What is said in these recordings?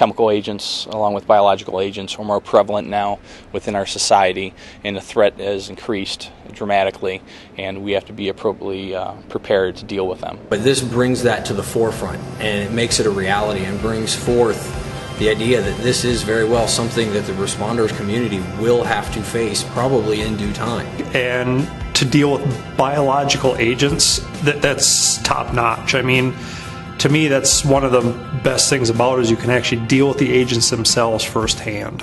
chemical agents, along with biological agents, are more prevalent now within our society, and the threat has increased dramatically, and we have to be appropriately uh, prepared to deal with them. But this brings that to the forefront, and it makes it a reality and brings forth the idea that this is very well something that the responders community will have to face probably in due time. And to deal with biological agents, that, that's top notch. I mean, to me, that's one of the best things about it is you can actually deal with the agents themselves firsthand.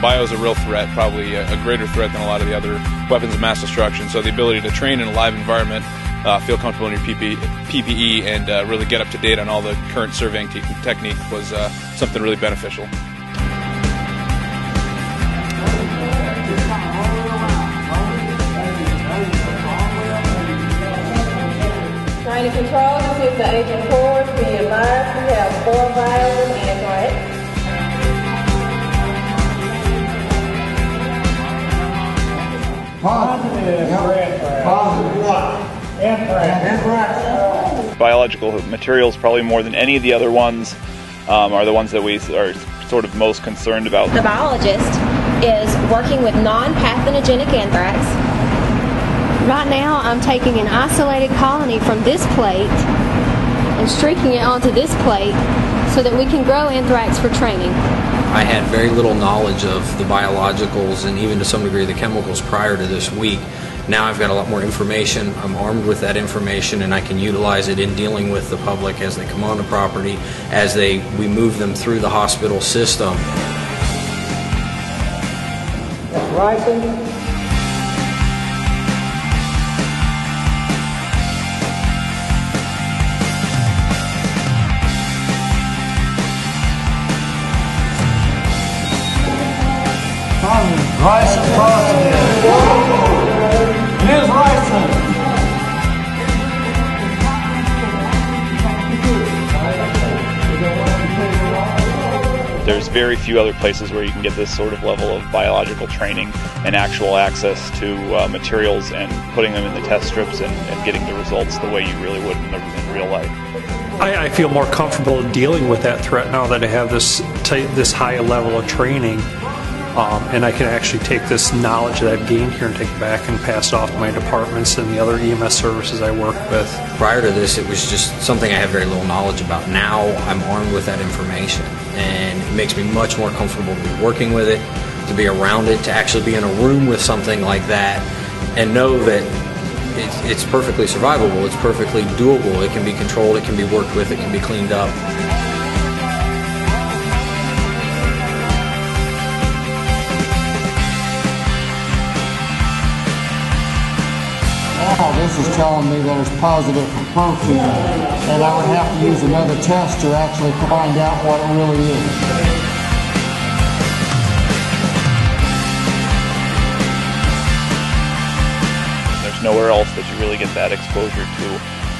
Bio is a real threat, probably a, greater threat than a lot of the other weapons of mass destruction. So the ability to train in a live environment, uh, feel comfortable in your PPE, and uh, really get up to date on all the current surveying te- technique was uh, something really beneficial. Training control, this is the Agent Ford. Be advised, we have four vials of anthrax. Positive. Positive what? Anthrax. Anthrax. Biological materials, probably more than any of the other ones, um, are the ones that we are sort of most concerned about. The biologist is working with non-pathogenic anthrax. Right now, I'm taking an isolated colony from this plate and streaking it onto this plate so that we can grow anthrax for training. I had very little knowledge of the biologicals and even to some degree the chemicals prior to this week. Now I've got a lot more information. I'm armed with that information and I can utilize it in dealing with the public as they come on the property, as they we move them through the hospital system. That's ricin. Rice positive. Ms. ricin. There's very few other places where you can get this sort of level of biological training and actual access to uh, materials and putting them in the test strips and, and, getting the results the way you really would in, the, in real life. I, I, feel more comfortable dealing with that threat now that I have this this high level of training um, and I can actually take this knowledge that I've gained here and take it back and pass it off to my departments and the other EMS services I work with. Prior to this, it was just something I had very little knowledge about. Now I'm armed with that information, and it makes me much more comfortable to be working with it, to be around it, to actually be in a room with something like that, and know that it's, it's perfectly survivable, it's perfectly doable, it can be controlled, it can be worked with, it can be cleaned up. Oh, this is telling me that it's positive for protein, and I would have to use another test to actually find out what it really is. There's nowhere else that you really get that exposure to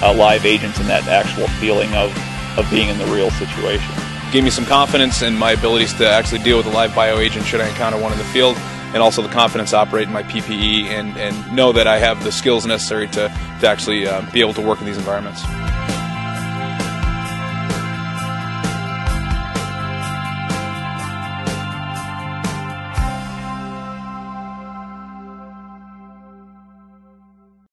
uh, live agents and that actual feeling of, of being in the real situation. Gave me some confidence in my abilities to actually deal with a live bio agent should I encounter one in the field and also the confidence to operate in my PPE and, and know that I have the skills necessary to, to actually uh, be able to work in these environments.